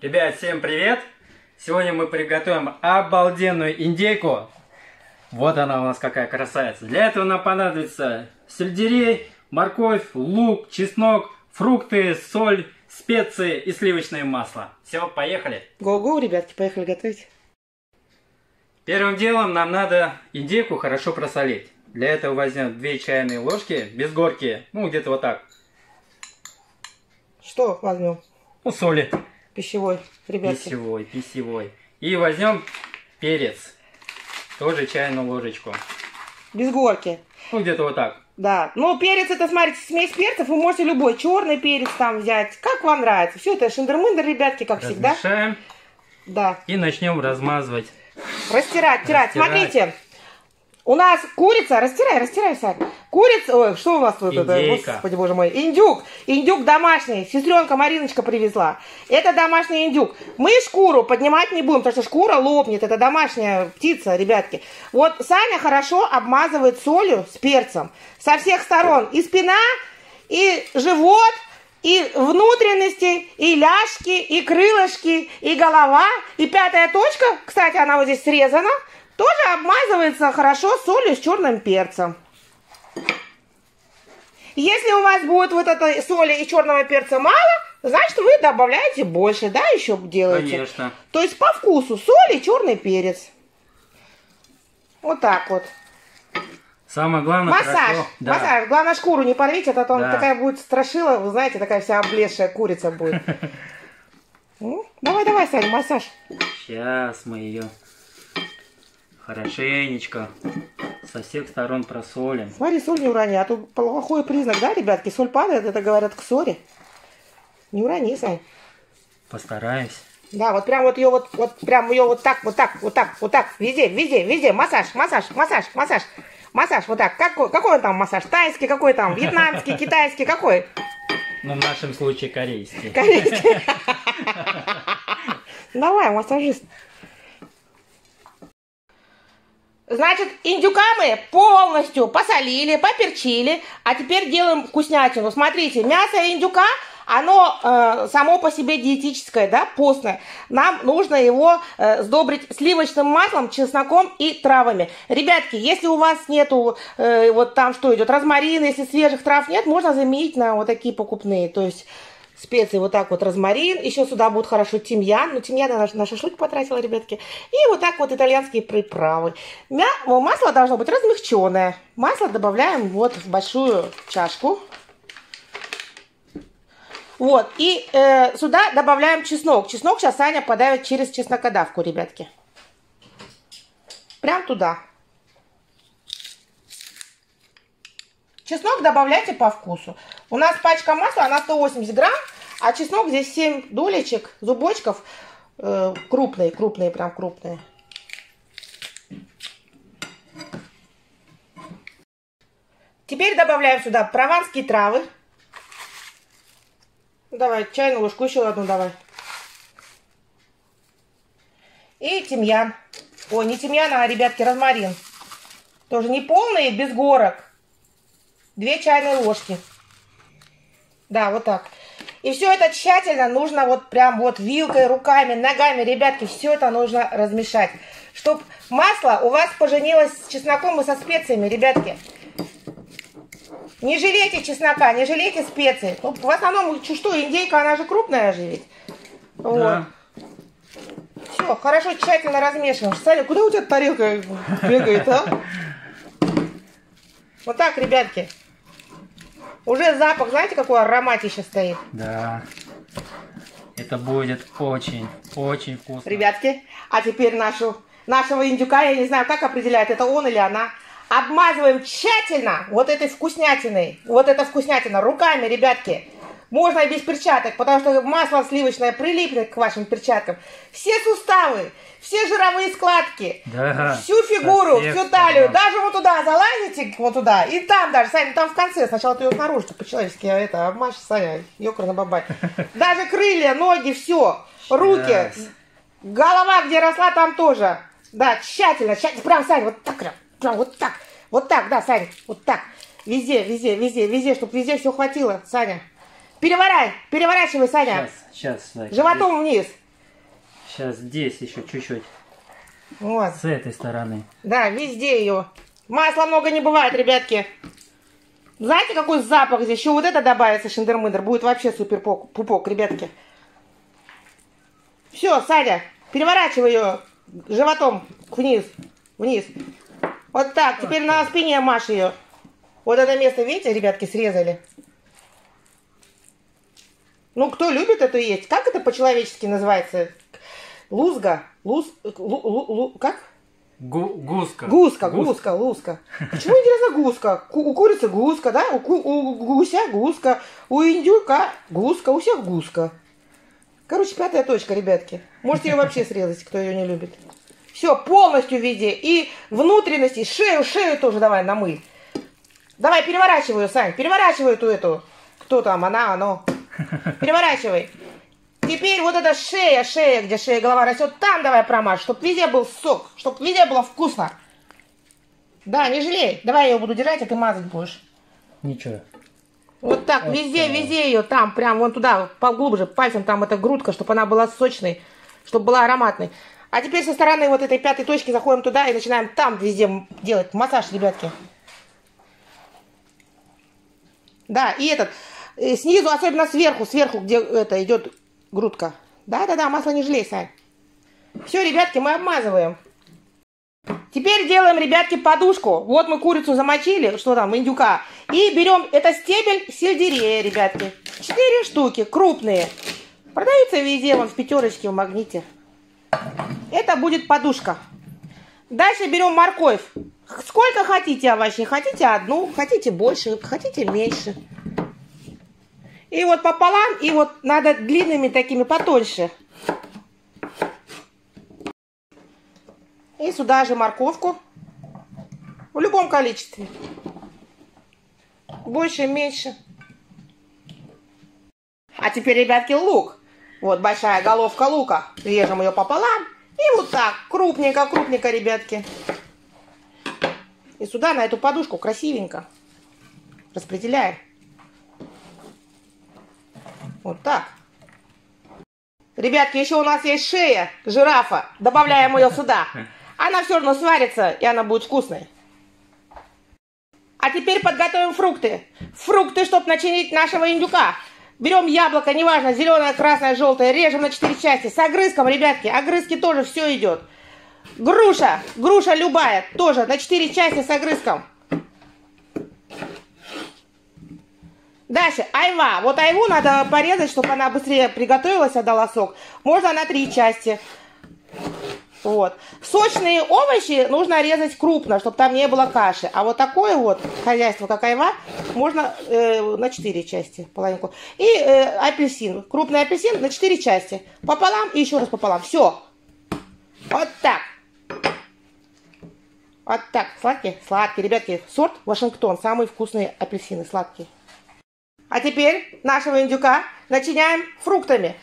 Ребят, всем привет! Сегодня мы приготовим обалденную индейку. Вот она у нас какая красавица. Для этого нам понадобится сельдерей, морковь, лук, чеснок, фрукты, соль, специи и сливочное масло. Все, поехали! Го-го, ребятки, поехали готовить. Первым делом нам надо индейку хорошо просолить. Для этого возьмем 2 чайные ложки без горки, ну где-то вот так. Что возьмем? Ну, соли. Пищевой, ребятки. Пищевой, пищевой. И возьмем перец. Тоже чайную ложечку. Без горки. Ну, где-то вот так. Да. Ну, перец это, смотрите, смесь перцев. Вы можете любой черный перец там взять. Как вам нравится. Все это шиндер-мындер, ребятки, как всегда. Размешаем Да. и начнем размазывать. Растирать, тирать. Растирать. Смотрите. У нас курица, растирай, растирай, Сань. Курица, ой, что у нас тут это, Индейка. господи боже мой, индюк, индюк домашний, сестренка Мариночка привезла. Это домашний индюк. Мы шкуру поднимать не будем, потому что шкура лопнет, это домашняя птица, ребятки. Вот Саня хорошо обмазывает солью с перцем со всех сторон, и спина, и живот, и внутренности, и ляжки, и крылышки, и голова, и пятая точка, кстати, она вот здесь срезана, тоже обмазывается хорошо солью с черным перцем. Если у вас будет вот этой соли и черного перца мало, значит вы добавляете больше, да, еще делаете. Конечно. То есть по вкусу соль и черный перец. Вот так вот. Самое главное, Массаж. хорошо- Да. Массаж. Главное шкуру не порвите, а то там Да. такая будет страшила, вы знаете, такая вся облезшая курица будет. Ну, Давай, давай, Саня, массаж. Сейчас мы ее хорошенечко со всех сторон просолим. Смотри, соль не урони, а то плохой признак, да, ребятки? Соль падает, это говорят к ссоре. Не урони, Сань. Постараюсь. Да, вот прям вот ее вот, вот прям ее вот так, вот так, вот так, вот так, везде, везде, везде, массаж, массаж, массаж, массаж, массаж, вот так. Какой, какой он там массаж? Тайский, какой там? Вьетнамский, китайский, какой? Ну, в нашем случае корейский. Корейский. Давай, массажист. Значит, индюка мы полностью посолили, поперчили, а теперь делаем вкуснятину. Смотрите, мясо индюка, оно э, само по себе диетическое, да, постное. Нам нужно его э, сдобрить сливочным маслом, чесноком и травами. Ребятки, если у вас нету, э, вот там что идет, розмарина, если свежих трав нет, можно заменить на вот такие покупные. То есть специи вот так вот розмарин, еще сюда будет хорошо тимьян, ну тимьян я на, шашлык потратила, ребятки, и вот так вот итальянские приправы. Мя... Масло должно быть размягченное. Масло добавляем вот в большую чашку. Вот, и э, сюда добавляем чеснок. Чеснок сейчас Саня подавит через чеснокодавку, ребятки. Прям туда. Чеснок добавляйте по вкусу. У нас пачка масла, она 180 грамм, а чеснок здесь 7 долечек, зубочков. э, крупные, крупные, прям крупные. Теперь добавляем сюда прованские травы. Давай, чайную ложку, еще одну давай. И тимьян. Ой, не тимьян, а, ребятки, розмарин. Тоже не полный, без горок. Две чайные ложки. Да, вот так. И все это тщательно нужно вот прям вот вилкой, руками, ногами, ребятки, все это нужно размешать. Чтоб масло у вас поженилось с чесноком и со специями, ребятки. Не жалейте чеснока, не жалейте специй. Ну, в основном, что, индейка, она же крупная же ведь. Вот. Да. Все, хорошо, тщательно размешиваем. Саня, куда у тебя тарелка бегает, а? Вот так, ребятки. Уже запах, знаете, какой ароматище стоит? Да. Это будет очень, очень вкусно. Ребятки, а теперь нашу, нашего индюка, я не знаю, как определяют, это он или она, обмазываем тщательно вот этой вкуснятиной. Вот эта вкуснятина руками, ребятки. Можно и без перчаток, потому что масло сливочное прилипнет к вашим перчаткам. Все суставы, все жировые складки, Да, всю фигуру, всех всю талию, сторон. даже вот туда залазите, вот туда, и там даже, Саня, там в конце, сначала ты ее снаружи по-человечески, а это, обмажь, Саня, ёкарно бабай. Даже крылья, ноги, все, руки, голова, где росла, там тоже. Да, тщательно, тщательно, прям, Саня, вот так, прям, прям вот так, вот так, да, Саня, вот так. Везде, везде, везде, везде, чтобы везде все хватило, Саня. Переворай, переворачивай, Саня. Сейчас, сейчас. Животом вниз. Сейчас здесь еще чуть-чуть. Вот. С этой стороны. Да, везде ее. Масла много не бывает, ребятки. Знаете, какой запах здесь? Еще вот это добавится, шиндермындер. Будет вообще супер пупок, ребятки. Все, Садя, переворачивай ее животом вниз. Вниз. Вот так. Теперь на спине Маши ее. Вот это место, видите, ребятки, срезали. Ну, кто любит это есть? Как это по-человечески называется? Лузга? Луз... Лу... Лу... Лу... Как? Гу гуска. Гуска, гуска, луска. Почему интересно гуска? У курицы гуска, да? У, у гуся гуска, у индюка гуска, у всех гуска. Короче, пятая точка, ребятки. Можете ее вообще срезать, кто ее не любит. Все, полностью везде. И внутренности, шею, шею тоже давай намыль. Давай, переворачивай ее, Сань, переворачивай эту, эту. Кто там, она, оно. Переворачивай. Теперь вот эта шея, шея, где шея, голова растет, там давай промажь, чтобы везде был сок, чтобы везде было вкусно. Да, не жалей. Давай я ее буду держать, а ты мазать будешь. Ничего. Вот так, вот везде, так. везде ее, там, прям вон туда, поглубже, пальцем там эта грудка, чтобы она была сочной, чтобы была ароматной. А теперь со стороны вот этой пятой точки заходим туда и начинаем там везде делать массаж, ребятки. Да, и этот, и снизу, особенно сверху, сверху, где это идет грудка. Да-да-да, масло не жалей, Сань. Все, ребятки, мы обмазываем. Теперь делаем, ребятки, подушку. Вот мы курицу замочили, что там, индюка. И берем, это стебель сельдерея, ребятки. Четыре штуки, крупные. Продаются везде, вон в пятерочке, в магните. Это будет подушка. Дальше берем морковь. Сколько хотите овощей. Хотите одну, хотите больше, хотите меньше. И вот пополам, и вот надо длинными такими потоньше. И сюда же морковку. В любом количестве. Больше, меньше. А теперь, ребятки, лук. Вот большая головка лука. Режем ее пополам. И вот так, крупненько-крупненько, ребятки. И сюда, на эту подушку, красивенько. Распределяем. Вот так. Ребятки, еще у нас есть шея жирафа. Добавляем ее сюда. Она все равно сварится, и она будет вкусной. А теперь подготовим фрукты. Фрукты, чтобы начинить нашего индюка. Берем яблоко, неважно, зеленое, красное, желтое, режем на 4 части. С огрызком, ребятки, огрызки тоже все идет. Груша, груша любая, тоже на 4 части с огрызком. Дальше, айва. Вот айву надо порезать, чтобы она быстрее приготовилась, отдала сок. Можно на три части. Вот. Сочные овощи нужно резать крупно, чтобы там не было каши. А вот такое вот хозяйство, как айва, можно э, на четыре части, половинку. И э, апельсин, крупный апельсин на четыре части. Пополам и еще раз пополам. Все. Вот так. Вот так. Сладкие? Сладкие, ребятки. Сорт Вашингтон. Самые вкусные апельсины, сладкие. А теперь нашего индюка начиняем фруктами.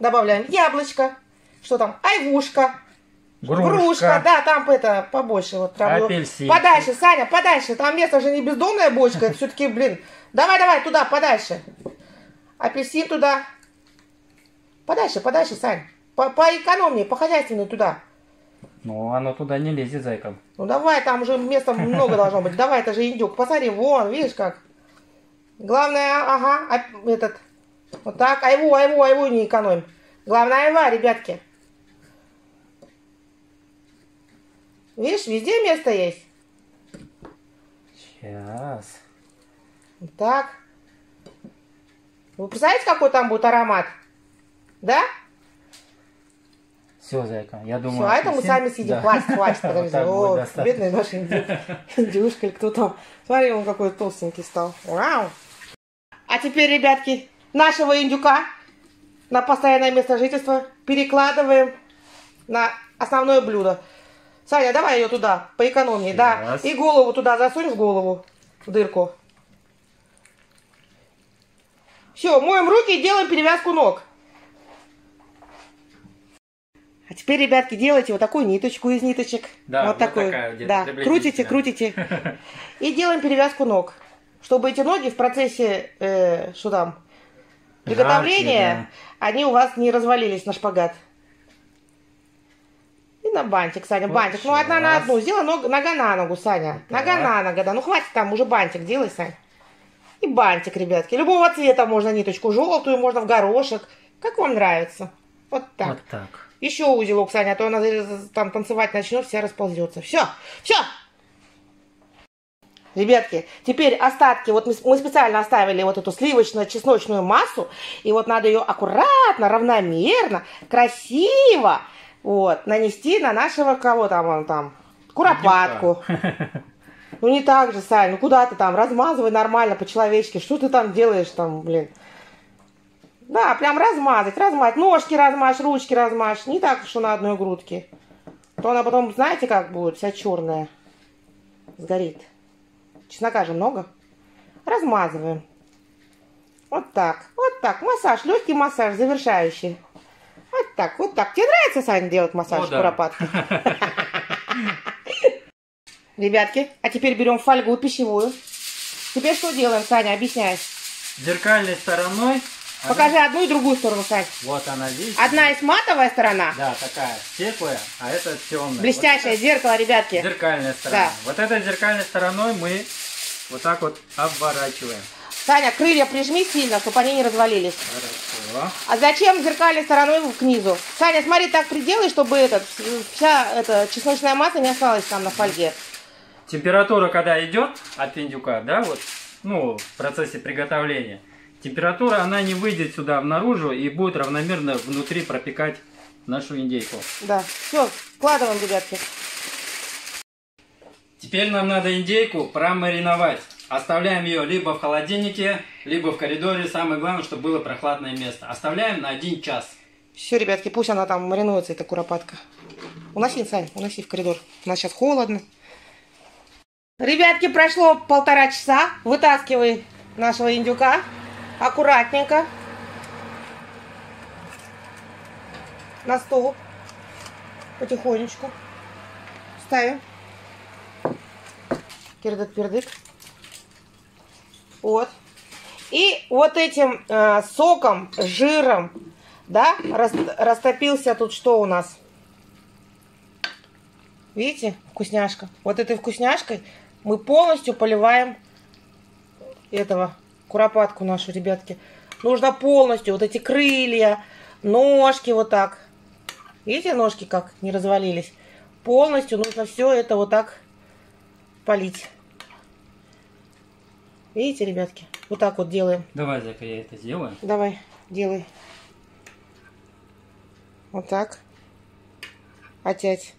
Добавляем яблочко, что там, айвушка, грушка, грушка да, там это побольше. Вот, прям Апельсин. Подальше, Саня, подальше, там место же не бездомная бочка, это все-таки, блин. Давай, давай, туда, подальше. Апельсин туда. Подальше, подальше, Сань. По поэкономнее, по хозяйственней туда. Ну, оно туда не лезет зайком. Ну давай, там уже места много должно быть. Давай, это же индюк. Посмотри, вон, видишь как. Главное, ага, этот, вот так, айву, айву, айву не экономим. Главное, айва, ребятки. Видишь, везде место есть. Сейчас. Так. Вы представляете, какой там будет аромат? Да? Все, зайка, я думаю... Все, а это мы сами съедим. Да. Хватит, хватит, подожди. О, бедный наш индюшка, или кто там. Смотри, он какой толстенький стал. Вау! А теперь, ребятки, нашего индюка на постоянное место жительства перекладываем на основное блюдо. Саня, давай ее туда, по экономии, да. И голову туда засунь в голову, в дырку. Все, моем руки и делаем перевязку ног. А теперь, ребятки, делайте вот такую ниточку из ниточек. Да, вот, вот такую. Такая, да, крутите, крутите. И делаем перевязку ног чтобы эти ноги в процессе, э, что там, приготовления, Жаркие, да. они у вас не развалились на шпагат. на бантик, Саня, Вот бантик. Ну, одна на одну. Сделай ног- нога на ногу, Саня. Нога Так. на ногу, да. Ну, хватит там, уже бантик делай, Саня. И бантик, ребятки. Любого цвета можно ниточку. Желтую, можно в горошек. Как вам нравится. Вот так. Вот так. Еще узелок, Саня, а то она э, там танцевать начнет, вся расползется. Все, все. Ребятки, теперь остатки, вот мы, специально оставили вот эту сливочно-чесночную массу, и вот надо ее аккуратно, равномерно, красиво, вот, нанести на нашего, кого там он там, куропатку. Ну не так же, Сань, ну куда ты там, размазывай нормально, по-человечески, что ты там делаешь там, блин. Да, прям размазать, размазать, ножки размажь, ручки размажь, не так, что на одной грудке. То она потом, знаете, как будет, вся черная, сгорит. Чеснока же много. Размазываем. Вот так, вот так, массаж, легкий массаж, завершающий. Вот так, вот так. Тебе нравится, Саня, делать массаж О, да. куропатки? Ребятки, а теперь берем фольгу пищевую. Теперь что делаем, Саня, объясняй. Зеркальной стороной. Она- Покажи одну и другую сторону, Сань. Вот она, видите? Одна есть матовая сторона, Да, такая светлая, а это темная. блестящее зеркало, ребятки. Зеркальная сторона. Да. Вот этой зеркальной стороной мы вот так вот обворачиваем. Саня, крылья прижми сильно, чтобы они не развалились. Хорошо. А зачем зеркальной стороной к низу? Саня, смотри, так приделай, чтобы этот, вся эта чесночная масса не осталась там на фольге. Температура, когда идет от индюка, да, вот, ну, в процессе приготовления, температура, она не выйдет сюда наружу и будет равномерно внутри пропекать нашу индейку. Да, все, складываем, ребятки. Теперь нам надо индейку промариновать. Оставляем ее либо в холодильнике, либо в коридоре. Самое главное, чтобы было прохладное место. Оставляем на один час. Все, ребятки, пусть она там маринуется, эта куропатка. Уноси, Сань, уноси в коридор. У нас сейчас холодно. Ребятки, прошло полтора часа. Вытаскивай нашего индюка. Аккуратненько. На стол. Потихонечку. Ставим. Кирдык-пердык. Вот. И вот этим э, соком, жиром, да, рас- растопился тут что у нас? Видите, вкусняшка. Вот этой вкусняшкой мы полностью поливаем этого куропатку нашу, ребятки. Нужно полностью вот эти крылья, ножки вот так. Видите, ножки как не развалились? Полностью нужно все это вот так полить. Видите, ребятки? Вот так вот делаем. Давай, Зайка, я это сделаю. Давай, делай. Вот так. Опять.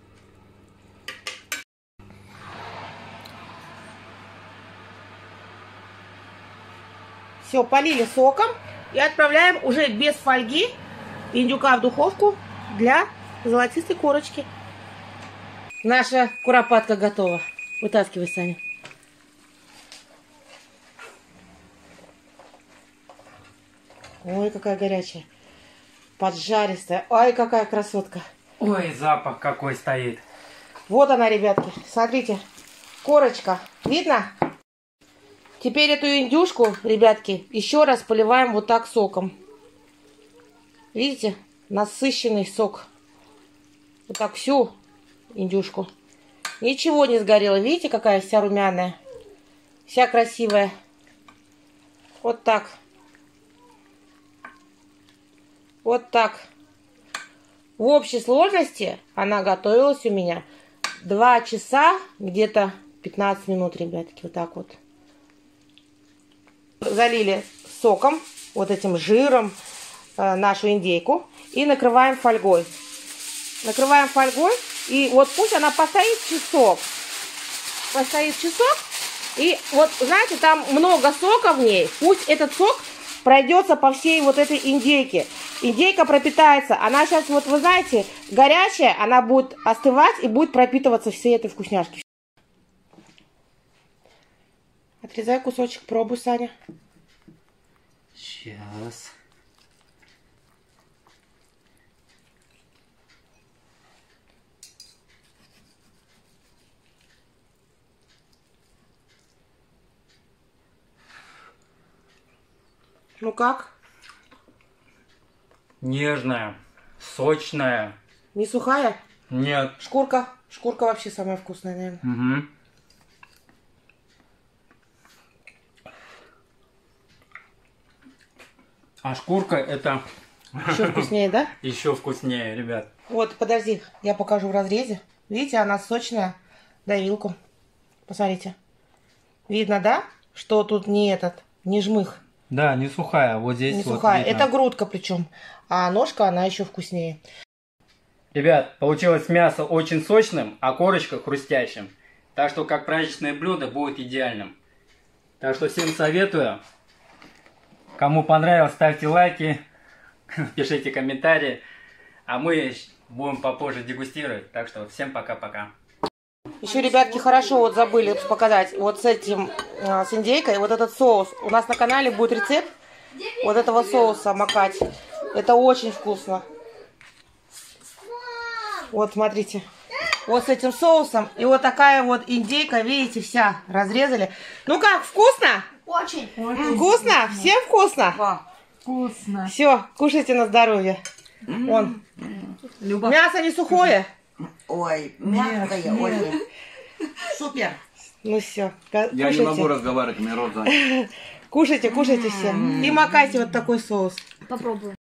Все, полили соком и отправляем уже без фольги индюка в духовку для золотистой корочки. Наша куропатка готова. Вытаскивай, Саня. Ой, какая горячая. Поджаристая. Ой, какая красотка. Ой, запах какой стоит. Вот она, ребятки. Смотрите. Корочка. Видно? Теперь эту индюшку, ребятки, еще раз поливаем вот так соком. Видите? Насыщенный сок. Вот так всю индюшку. Ничего не сгорело. Видите, какая вся румяная? Вся красивая. Вот так. Вот так. В общей сложности она готовилась у меня 2 часа, где-то 15 минут, ребятки, вот так вот. Залили соком, вот этим жиром э, нашу индейку и накрываем фольгой. Накрываем фольгой, и вот пусть она постоит часок. Постоит часок, и вот, знаете, там много сока в ней. Пусть этот сок пройдется по всей вот этой индейке. Индейка пропитается. Она сейчас, вот вы знаете, горячая, она будет остывать и будет пропитываться всей этой вкусняшки. Отрезай кусочек, пробуй, Саня. Сейчас. Ну как? Нежная, сочная. Не сухая? Нет. Шкурка. Шкурка вообще самая вкусная, наверное. Угу. А шкурка это Еще вкуснее, да? еще вкуснее, ребят. Вот, подожди, я покажу в разрезе. Видите, она сочная. Дай вилку. Посмотрите. Видно, да? Что тут не этот, не жмых, Да, не сухая, вот здесь не вот сухая. видно. Это грудка причем. А ножка, она еще вкуснее. Ребят, получилось мясо очень сочным, а корочка хрустящим. Так что как праздничное блюдо будет идеальным. Так что всем советую. Кому понравилось, ставьте лайки, пишите комментарии. А мы будем попозже дегустировать. Так что всем пока-пока. Еще, ребятки, хорошо вот забыли показать. Вот с этим, а, с индейкой, вот этот соус. У нас на канале будет рецепт вот этого соуса макать. Это очень вкусно. Вот, смотрите. Вот с этим соусом. И вот такая вот индейка, видите, вся разрезали. Ну как, вкусно? Очень. Вкусно? Всем вкусно? Вкусно. Все, кушайте на здоровье. Вон. Люба. Мясо не сухое? Ой, мягкая, ой. Супер. Ну все, Я не могу разговаривать, у меня рот занят. Кушайте, кушайте все. И макайте вот такой соус. Попробуем.